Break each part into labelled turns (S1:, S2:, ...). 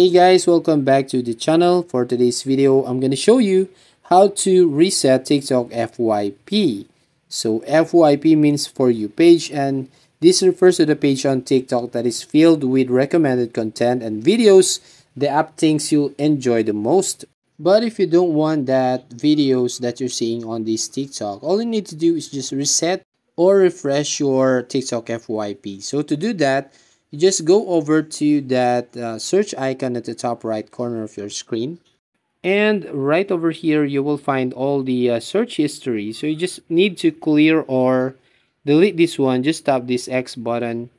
S1: Hey guys, welcome back to the channel. For today's video, I'm going to show you how to reset TikTok FYP. So FYP means For You page and this refers to the page on TikTok that is filled with recommended content and videos the app thinks you'll enjoy the most. But if you don't want that videos that you're seeing on this TikTok, all you need to do is just reset or refresh your TikTok FYP. So to do that, you just go over to that uh, search icon at the top right corner of your screen. And right over here you will find all the uh, search history. So you just need to clear or delete this one. Just tap this X button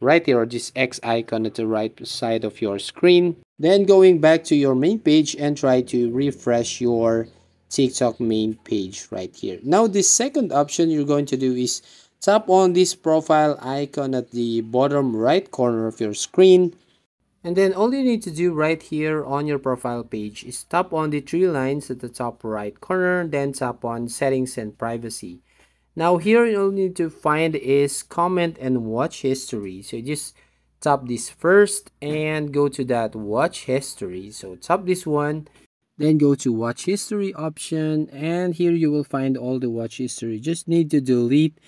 S1: right here or this X icon at the right side of your screen. Then going back to your main page and try to refresh your TikTok main page right here. Now the second option you're going to do is Tap on this profile icon at the bottom right corner of your screen. And then all you need to do right here on your profile page is tap on the three lines at the top right corner, then tap on settings and privacy. Now here you'll need to find is comment and watch history. So just tap this first and go to that watch history. So tap this one, then go to watch history option and here you will find all the watch history. Just need to delete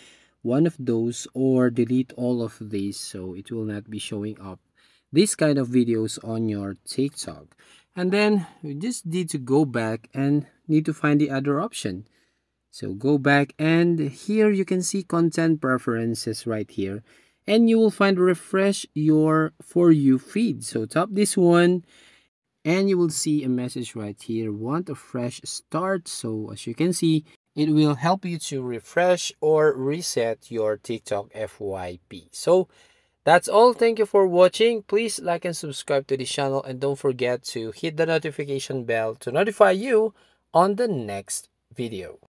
S1: one of those or delete all of these so it will not be showing up this kind of videos on your TikTok. And then you just need to go back and need to find the other option. So go back and here you can see content preferences right here. And you will find refresh your For You feed. So tap this one and you will see a message right here. Want a fresh start. So as you can see, it will help you to refresh or reset your TikTok FYP. So that's all. Thank you for watching. Please like and subscribe to the channel and don't forget to hit the notification bell to notify you on the next video.